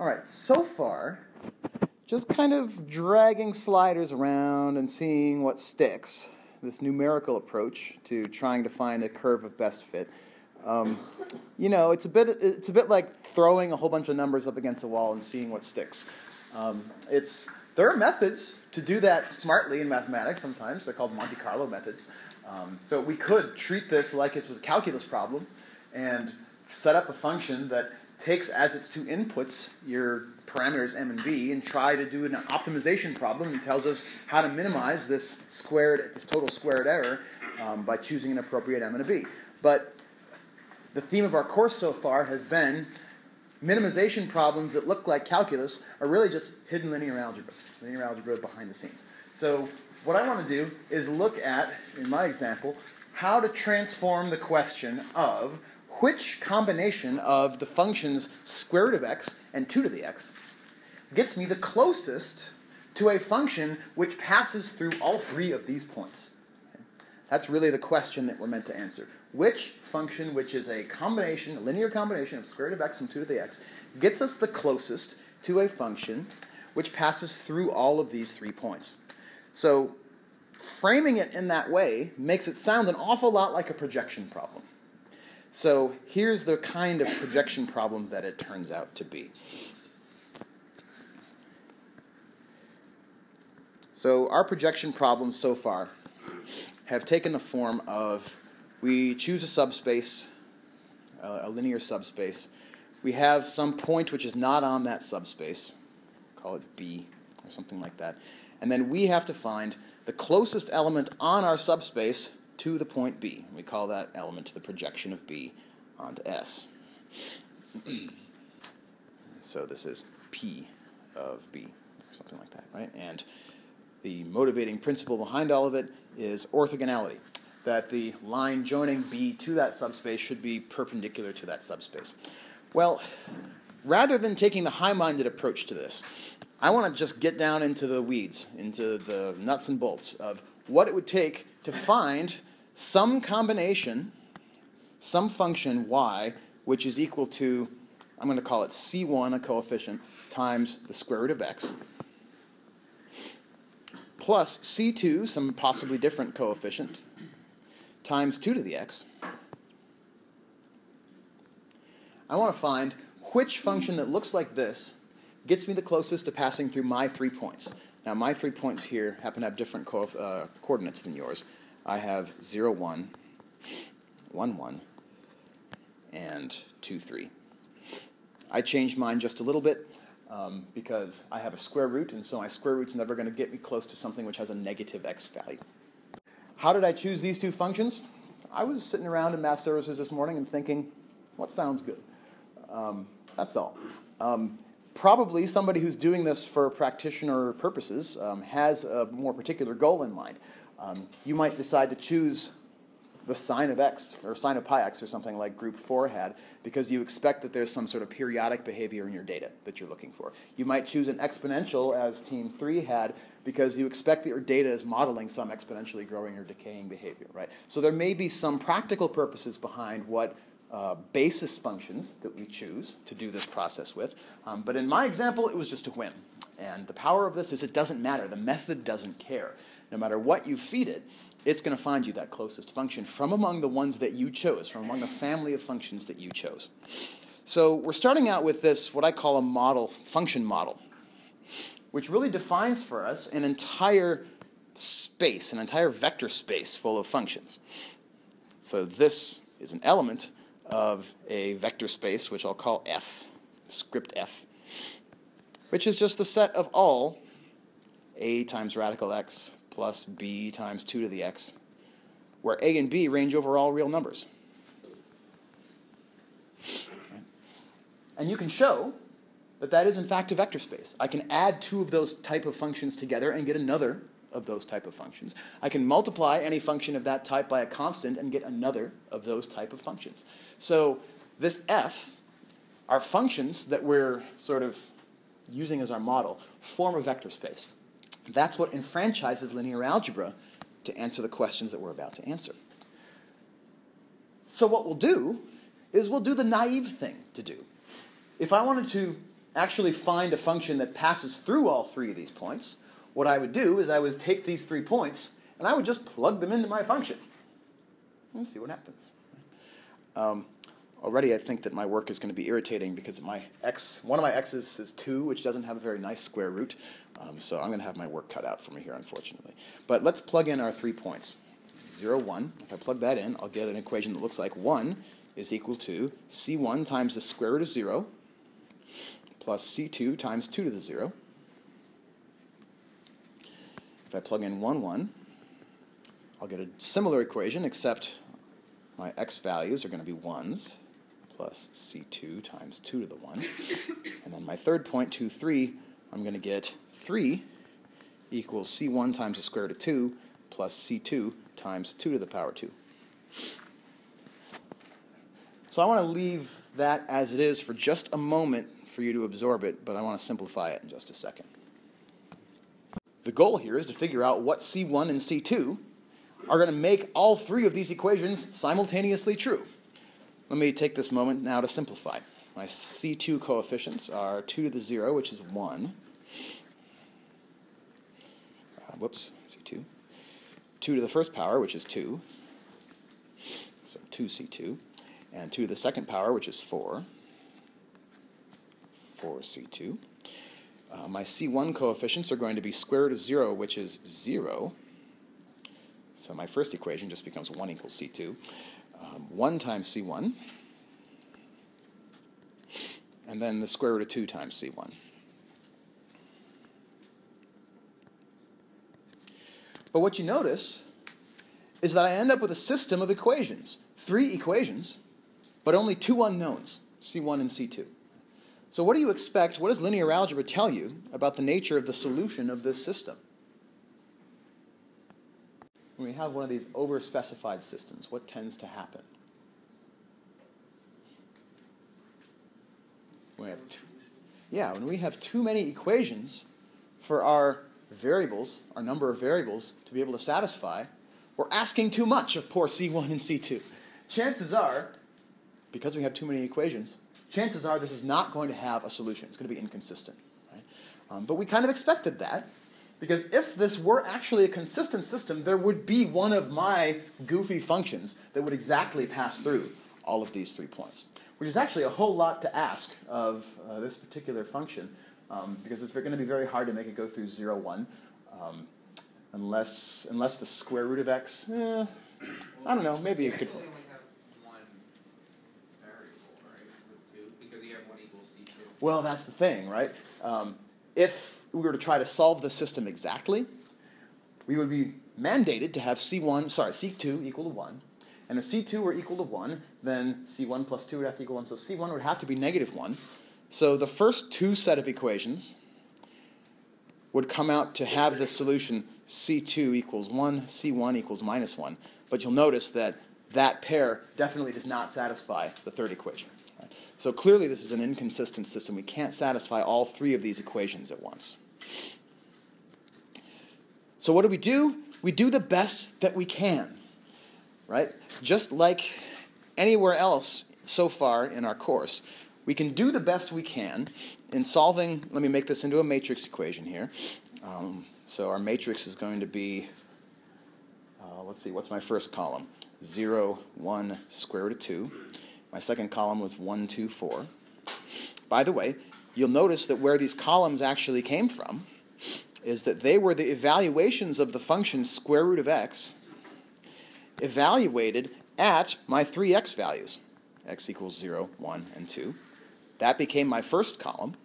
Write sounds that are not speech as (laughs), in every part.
All right, so far, just kind of dragging sliders around and seeing what sticks. This numerical approach to trying to find a curve of best fit. Um, you know, it's a bit it's a bit like throwing a whole bunch of numbers up against a wall and seeing what sticks. Um, it's there are methods to do that smartly in mathematics. Sometimes they're called Monte Carlo methods. Um, so we could treat this like it's a calculus problem and set up a function that takes as its two inputs your parameters m and b and try to do an optimization problem and tells us how to minimize this squared this total squared error um, by choosing an appropriate m and a b. But the theme of our course so far has been minimization problems that look like calculus are really just hidden linear algebra, linear algebra behind the scenes. So what I want to do is look at, in my example, how to transform the question of which combination of the functions square root of x and 2 to the x gets me the closest to a function which passes through all three of these points. That's really the question that we're meant to answer. Which function, which is a combination, a linear combination of square root of x and 2 to the x, gets us the closest to a function which passes through all of these three points. So framing it in that way makes it sound an awful lot like a projection problem. So here's the kind of projection problem that it turns out to be. So our projection problems so far have taken the form of we choose a subspace, a linear subspace. We have some point which is not on that subspace, call it B or something like that. And then we have to find the closest element on our subspace to the point B. We call that element the projection of B onto S. (clears throat) so this is P of B, or something like that, right? And the motivating principle behind all of it is orthogonality, that the line joining B to that subspace should be perpendicular to that subspace. Well, rather than taking the high minded approach to this, I want to just get down into the weeds, into the nuts and bolts of what it would take to find some combination, some function y, which is equal to, I'm going to call it c1, a coefficient, times the square root of x, plus c2, some possibly different coefficient, times 2 to the x. I want to find which function that looks like this gets me the closest to passing through my three points. Now, my three points here happen to have different co- uh, coordinates than yours. I have 0, 1, 1, 1, and 2, 3. I changed mine just a little bit um, because I have a square root, and so my square root's never going to get me close to something which has a negative x value. How did I choose these two functions? I was sitting around in math services this morning and thinking, what sounds good? Um, that's all. Um, probably somebody who's doing this for practitioner purposes um, has a more particular goal in mind. Um, you might decide to choose the sine of x or sine of pi x or something like group 4 had because you expect that there's some sort of periodic behavior in your data that you're looking for. You might choose an exponential as team 3 had because you expect that your data is modeling some exponentially growing or decaying behavior, right? So there may be some practical purposes behind what uh, basis functions that we choose to do this process with. Um, but in my example, it was just a whim. And the power of this is it doesn't matter. The method doesn't care. No matter what you feed it, it's going to find you that closest function from among the ones that you chose, from among the family of functions that you chose. So we're starting out with this, what I call a model, function model, which really defines for us an entire space, an entire vector space full of functions. So this is an element of a vector space, which I'll call F, script F, which is just the set of all a times radical x plus b times 2 to the x, where a and b range over all real numbers. And you can show that that is in fact a vector space. I can add two of those type of functions together and get another of those type of functions. I can multiply any function of that type by a constant and get another of those type of functions. So this f, our functions that we're sort of using as our model, form a vector space. That's what enfranchises linear algebra to answer the questions that we're about to answer. So what we'll do is we'll do the naive thing to do. If I wanted to actually find a function that passes through all three of these points, what I would do is I would take these three points and I would just plug them into my function and see what happens. Um, already I think that my work is going to be irritating because my x, one of my x's is 2, which doesn't have a very nice square root. Um, so I'm going to have my work cut out for me here, unfortunately. But let's plug in our three points. 0, 1. If I plug that in, I'll get an equation that looks like 1 is equal to c1 times the square root of 0 plus c2 times 2 to the 0. If I plug in 1, 1, I'll get a similar equation, except my x values are going to be 1s plus c2 times 2 to the 1. (laughs) and then my third point, 2, 3, I'm going to get 3 equals c1 times the square root of 2 plus c2 times 2 to the power 2. So I want to leave that as it is for just a moment for you to absorb it, but I want to simplify it in just a second. The goal here is to figure out what C1 and C2 are going to make all three of these equations simultaneously true. Let me take this moment now to simplify. My C2 coefficients are 2 to the 0, which is 1. Uh, whoops, C2. 2 to the first power, which is 2. So 2C2 and 2 to the second power, which is 4, 4c2. Uh, my c1 coefficients are going to be square root of 0, which is 0. So my first equation just becomes 1 equals c2. Um, 1 times c1, and then the square root of 2 times c1. But what you notice is that I end up with a system of equations, three equations, but only two unknowns, C1 and C2. So what do you expect, what does linear algebra tell you about the nature of the solution of this system? When we have one of these over-specified systems, what tends to happen? When we have two, yeah, when we have too many equations for our variables, our number of variables, to be able to satisfy, we're asking too much of poor C1 and C2. Chances are because we have too many equations, chances are this is not going to have a solution. It's going to be inconsistent. Right? Um, but we kind of expected that because if this were actually a consistent system, there would be one of my goofy functions that would exactly pass through all of these three points, which is actually a whole lot to ask of uh, this particular function um, because it's going to be very hard to make it go through 0, 1 um, unless, unless the square root of x, eh, I don't know, maybe it could. Well, that's the thing, right? Um, if we were to try to solve the system exactly, we would be mandated to have C1, sorry, C2 equal to 1. And if C2 were equal to 1, then C1 plus 2 would have to equal 1. So C1 would have to be negative 1. So the first two set of equations would come out to have the solution C2 equals 1, C1 equals minus 1. But you'll notice that that pair definitely does not satisfy the third equation. So clearly this is an inconsistent system. We can't satisfy all three of these equations at once. So what do we do? We do the best that we can, right? Just like anywhere else so far in our course, we can do the best we can in solving, let me make this into a matrix equation here. Um, so our matrix is going to be, uh, let's see, what's my first column? 0, 1, square root of 2. My second column was 1, 2, 4. By the way, you'll notice that where these columns actually came from is that they were the evaluations of the function square root of x evaluated at my three x values, x equals 0, 1, and 2. That became my first column.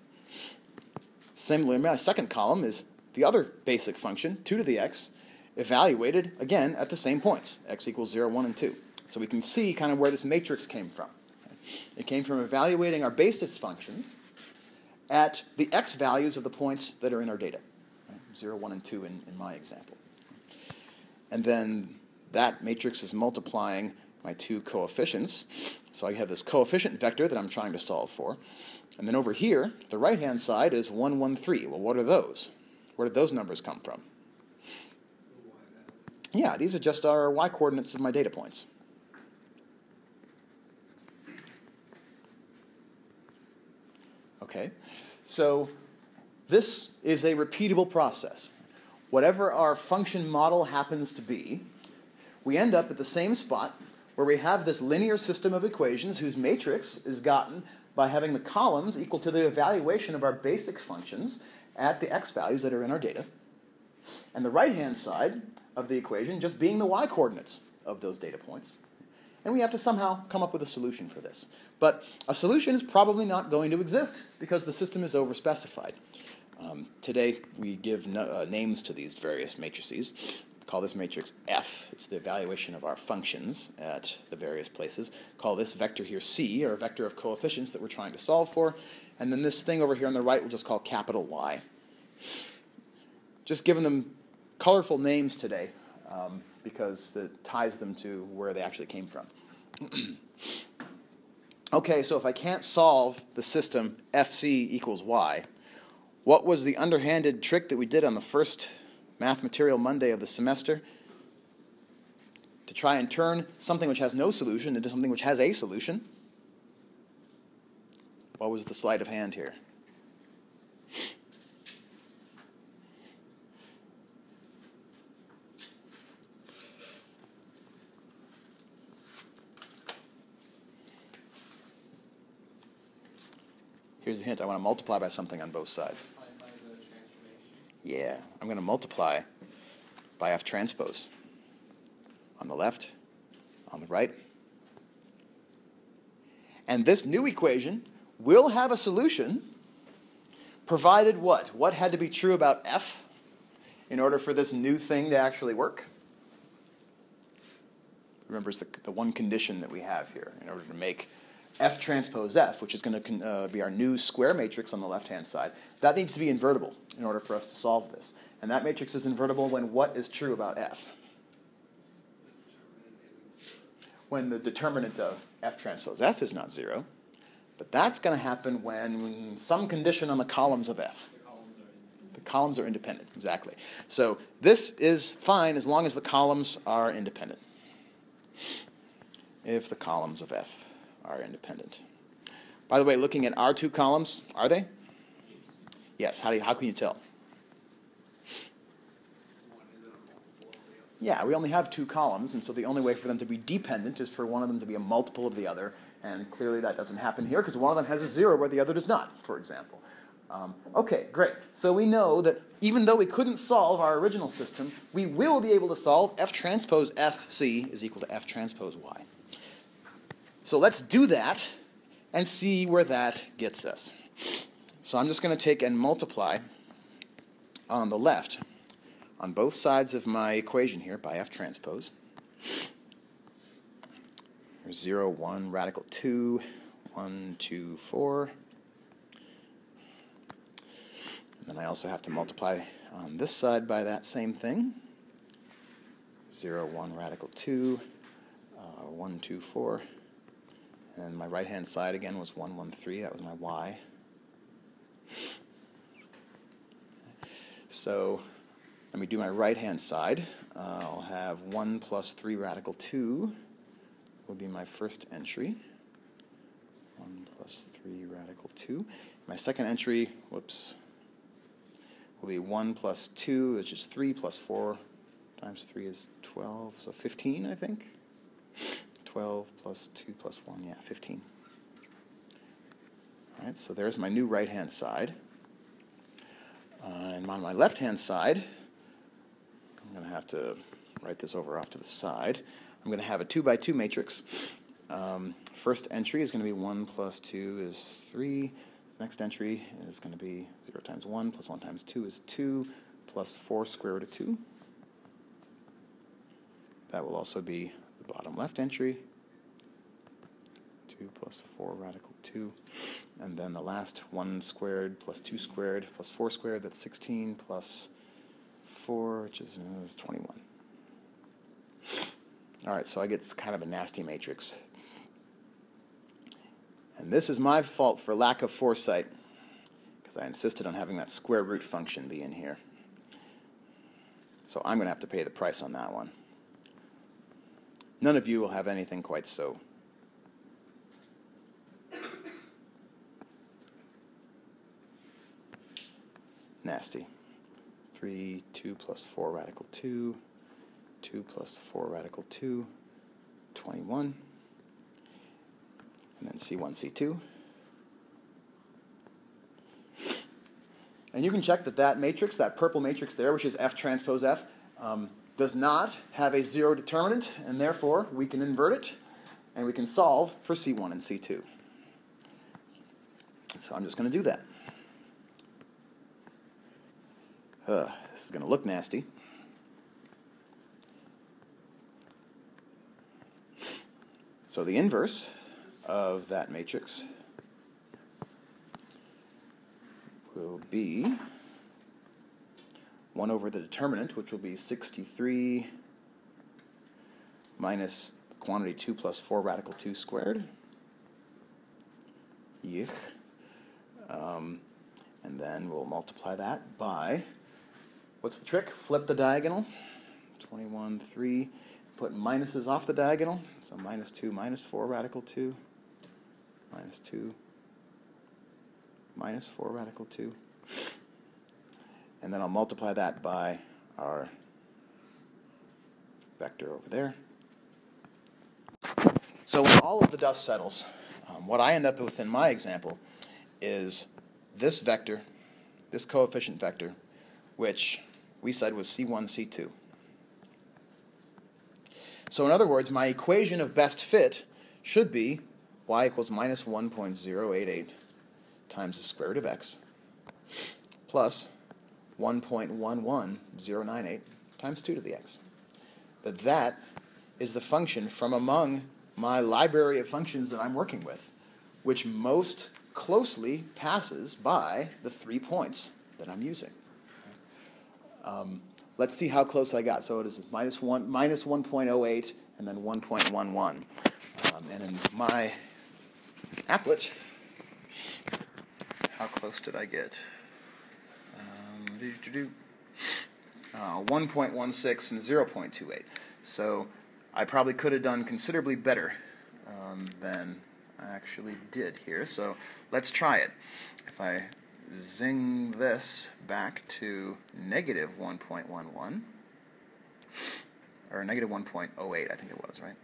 Similarly, my second column is the other basic function, 2 to the x, evaluated, again, at the same points, x equals 0, 1, and 2. So we can see kind of where this matrix came from. It came from evaluating our basis functions at the x values of the points that are in our data, right? 0, 1, and 2 in, in my example. And then that matrix is multiplying my two coefficients. So I have this coefficient vector that I'm trying to solve for. And then over here, the right-hand side is 1, 1, 3. Well, what are those? Where did those numbers come from? Yeah, these are just our y coordinates of my data points. Okay? So this is a repeatable process. Whatever our function model happens to be, we end up at the same spot where we have this linear system of equations whose matrix is gotten by having the columns equal to the evaluation of our basic functions at the x values that are in our data, and the right-hand side of the equation just being the y coordinates of those data points. And we have to somehow come up with a solution for this. But a solution is probably not going to exist because the system is overspecified. Um, today, we give no, uh, names to these various matrices. Call this matrix F. It's the evaluation of our functions at the various places. Call this vector here C, or a vector of coefficients that we're trying to solve for. And then this thing over here on the right we'll just call capital Y. Just giving them colorful names today um, because it ties them to where they actually came from. (clears throat) okay, so if I can't solve the system FC equals Y, what was the underhanded trick that we did on the first Math Material Monday of the semester? To try and turn something which has no solution into something which has a solution. What was the sleight of hand here? Here's a hint. I want to multiply by something on both sides. Yeah, I'm going to multiply by F transpose. On the left, on the right. And this new equation will have a solution provided what? What had to be true about F in order for this new thing to actually work? Remember, it's the, the one condition that we have here in order to make F transpose F, which is going to uh, be our new square matrix on the left-hand side, that needs to be invertible in order for us to solve this. And that matrix is invertible when what is true about F? When the determinant of F transpose F is not zero. But that's going to happen when some condition on the columns of F. The columns are independent, exactly. So this is fine as long as the columns are independent. If the columns of F are independent. By the way, looking at our two columns, are they? Yes. How, do you, how can you tell? Yeah, we only have two columns, and so the only way for them to be dependent is for one of them to be a multiple of the other, and clearly that doesn't happen here because one of them has a zero where the other does not, for example. Um, okay, great. So we know that even though we couldn't solve our original system, we will be able to solve F transpose FC is equal to F transpose Y. So let's do that and see where that gets us. So I'm just going to take and multiply on the left on both sides of my equation here by F transpose. There's 0, 1, radical 2, 1, 2, 4. And then I also have to multiply on this side by that same thing. 0, 1, radical 2, uh, 1, 2, 4. And my right hand side again was 113, that was my y. So let me do my right hand side. Uh, I'll have 1 plus 3 radical 2 will be my first entry. 1 plus 3 radical 2. My second entry, whoops, will be 1 plus 2, which is 3 plus 4 times 3 is 12, so 15, I think. 12 plus 2 plus 1, yeah, 15. All right, so there's my new right-hand side. Uh, and on my left-hand side, I'm going to have to write this over off to the side. I'm going to have a 2 by 2 matrix. Um, first entry is going to be 1 plus 2 is 3. Next entry is going to be 0 times 1 plus 1 times 2 is 2 plus 4 square root of 2. That will also be the bottom left entry. 2 plus 4 radical 2. And then the last 1 squared plus 2 squared plus 4 squared, that's 16 plus 4, which is, uh, is 21. All right, so I get kind of a nasty matrix. And this is my fault for lack of foresight, because I insisted on having that square root function be in here. So I'm going to have to pay the price on that one. None of you will have anything quite so nasty. 3, 2 plus 4 radical 2, 2 plus 4 radical 2, 21. And then C1, C2. And you can check that that matrix, that purple matrix there, which is F transpose F, um, does not have a zero determinant, and therefore we can invert it, and we can solve for C1 and C2. So I'm just going to do that. This is going to look nasty. So the inverse of that matrix will be 1 over the determinant, which will be 63 minus quantity 2 plus 4 radical 2 squared. Yich. Um, and then we'll multiply that by, what's the trick? Flip the diagonal. 21, 3. Put minuses off the diagonal. So minus 2, minus 4 radical 2, minus 2, minus 4 radical 2. And then I'll multiply that by our vector over there. So when all of the dust settles, um, what I end up with in my example is this vector, this coefficient vector, which we said was C1, C2. So in other words, my equation of best fit should be y equals minus 1.088 times the square root of x plus 1.11098 times 2 to the x. That that is the function from among my library of functions that I'm working with, which most closely passes by the three points that I'm using. Um, let's see how close I got. So it is minus, one, minus 1.08 and then 1.11. Um, and in my applet, how close did I get? uh, 1.16 and 0.28. So I probably could have done considerably better um, than I actually did here. So let's try it. If I zing this back to negative 1.11, or negative 1.08, I think it was, right?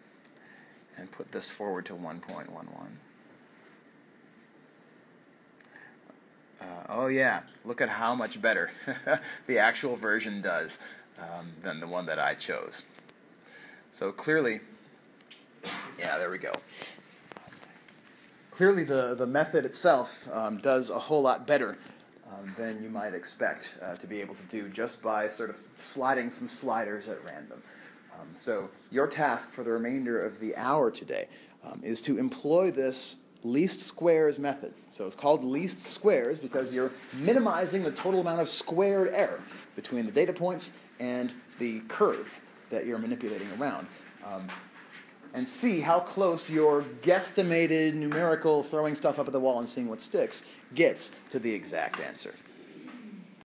And put this forward to 1.11. Uh, oh yeah, look at how much better (laughs) the actual version does um, than the one that I chose. So clearly, yeah, there we go. Clearly, the, the method itself um, does a whole lot better um, than you might expect uh, to be able to do just by sort of sliding some sliders at random. Um, so, your task for the remainder of the hour today um, is to employ this least squares method. So it's called least squares because you're minimizing the total amount of squared error between the data points and the curve that you're manipulating around. And see how close your guesstimated numerical throwing stuff up at the wall and seeing what sticks gets to the exact answer.